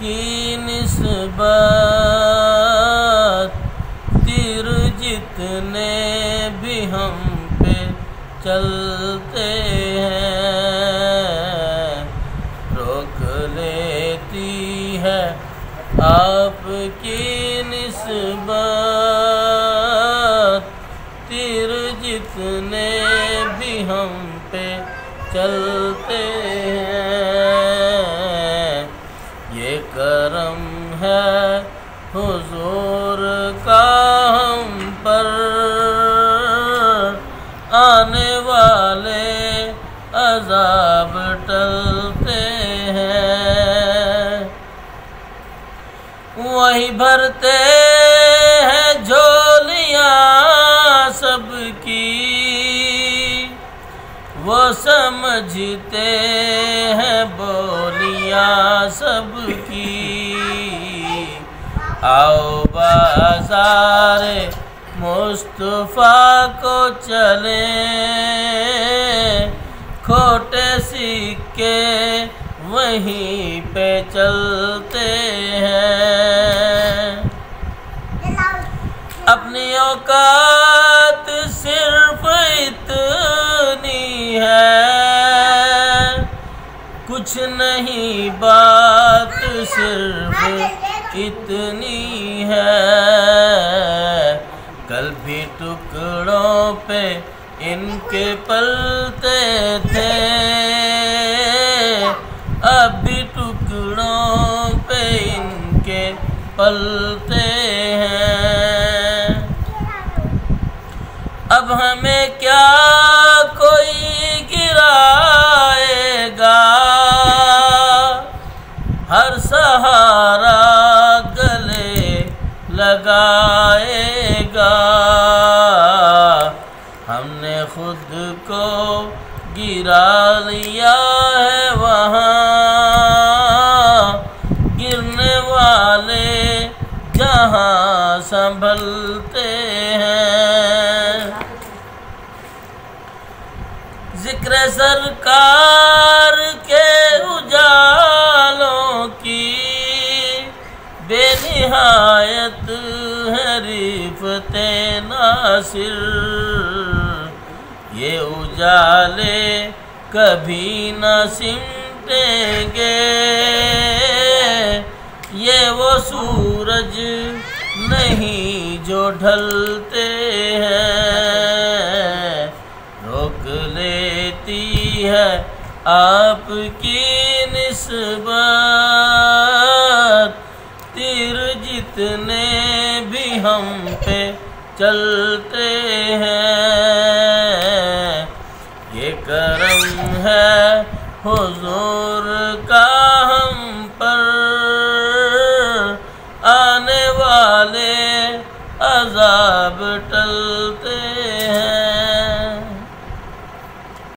की निस्बत तीर जितने भी हम पे चलते हैं, रोक लेती है आपकी निस्बत। तीर जितने भी हम पे चलते हैं अजाब टलते हैं। वही भरते हैं झोलियाँ सबकी। वो समझते हैं बोलियाँ सबकी। आओ बाज़ार मुस्तफ़ा को चले। सिक्के वहीं पे चलते हैं। अपनी औकात सिर्फ़ इतनी है। कुछ नहीं, बात सिर्फ़ इतनी है। कल भी टुकड़ों पे इनके पलते पलते हैं। अब हमें क्या कोई गिराएगा? हर सहारा गले लगाएगा। हमने खुद को गिरा लिया। संभलते हैं। ज़िक्र सरकार के उजालों की बेनिहायत है रिफते नासिर। ये उजाले कभी न सिमटेंगे। ये वो सूरज नहीं जो ढलते हैं, रोक लेती है आपकी निस्बत। तीर जितने भी हम पे चलते हैं, ये करम है हुजूर का अजाब टलते